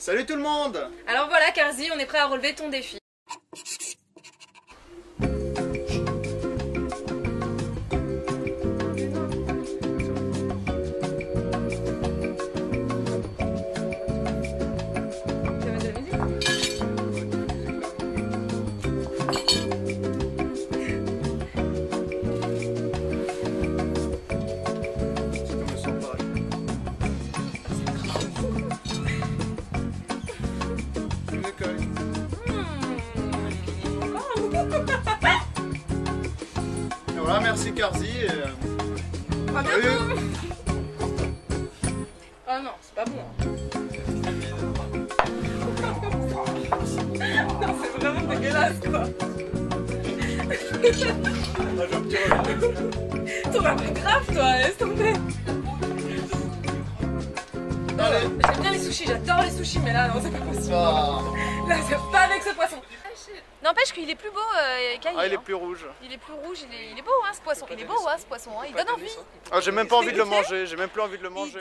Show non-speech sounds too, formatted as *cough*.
Salut tout le monde Alors voilà, Karzi, on est prêt à relever ton défi. Et voilà, merci Karzi. et, euh, À bientôt Oh non, c'est pas bon. hein. *laughs* Non, c'est vraiment dégueulasse quoi. *laughs* T'en as pris grave toi, laisse tomber. J'aime bien les sushis, j'adore les sushis, mais là non, c'est pas possible. Ah, C'est pas avec ce poisson. N'empêche qu'il est plus beau, euh, Ah, il est hein. plus rouge. Il est plus rouge, il est, il est beau hein, ce poisson. Il est beau hein, ce poisson, hein. il donne envie. Ah, j'ai même pas envie de le manger. J'ai même plus envie de le manger.